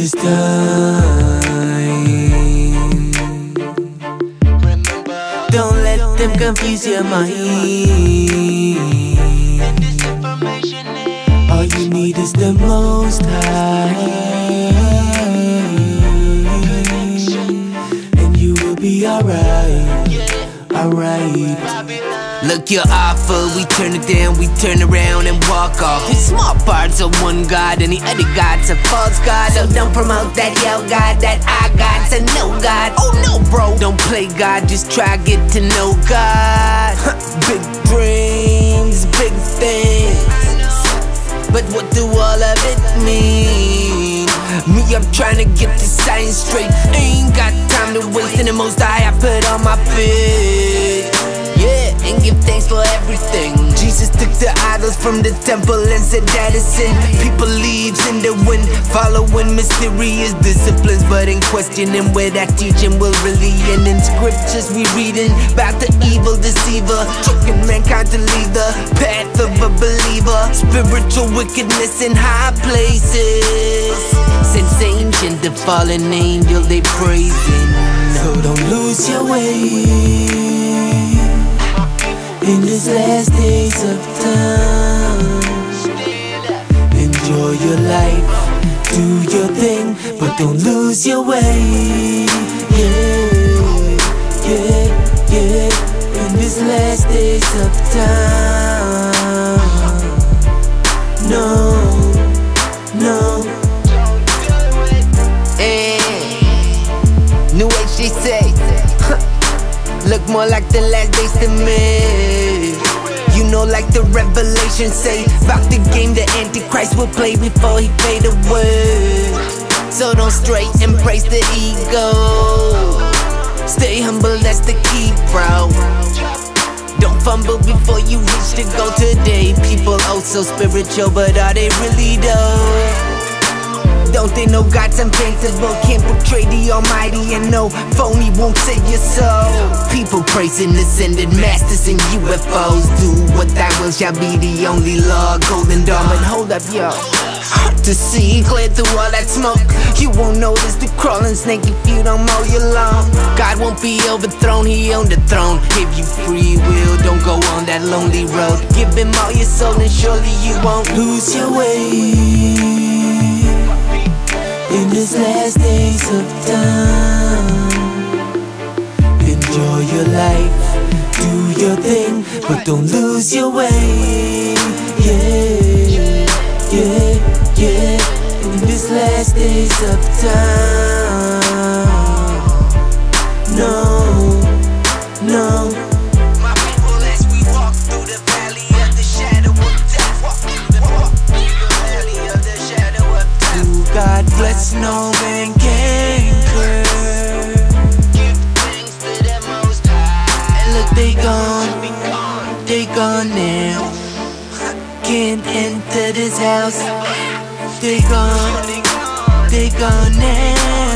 this time. Don't let them confuse your mind. All you need is the most high. And you will be alright. Alright. Look, you're awful. We turn it down, we turn around and walk off. His small parts of one God, and the other God's a false God. So don't promote that yo God, that I got to know God. Oh no, bro, don't play God, just try get to know God. big dreams, big things. But what do all of it mean? Me, I'm trying to get the science straight. Ain't got time to waste, and the most I I put on my feet. And give thanks for everything. Jesus took the idols from the temple and said that is sin. People leaves in the wind, following mysterious disciplines, but in questioning where that teaching will really end. In scriptures, we reading about the evil deceiver, tricking mankind to leave the path of a believer. Spiritual wickedness in high places. Since ancient, the fallen angel they praising. So don't lose your way in these last days of time. Enjoy your life, do your thing, but don't lose your way. Yeah, yeah, yeah. In these last days of time. More like the last days to me You know like the revelation say About the game the antichrist will play before he fade away So don't stray embrace the ego Stay humble that's the key bro don't fumble before you reach the goal today. People oh so spiritual, but are they really though? Don't they know God's unpaintable can't portray the Almighty and no phony won't save your soul. People praising ascended masters and UFOs. Do what thy will shall be the only law. Golden Dawn, and hold up, yo. Hard to see, clear through all that smoke. You won't notice the crawling snake if you don't mow your lawn. God won't be overthrown, He on the throne. Give you free will, don't go on that lonely road. Give Him all your soul, and surely you won't lose your way in these last days of time. Enjoy your life, do your thing, but don't lose your way. Yeah, yeah, yeah. In these last days of time. Can't enter this house. They gone, they gone now.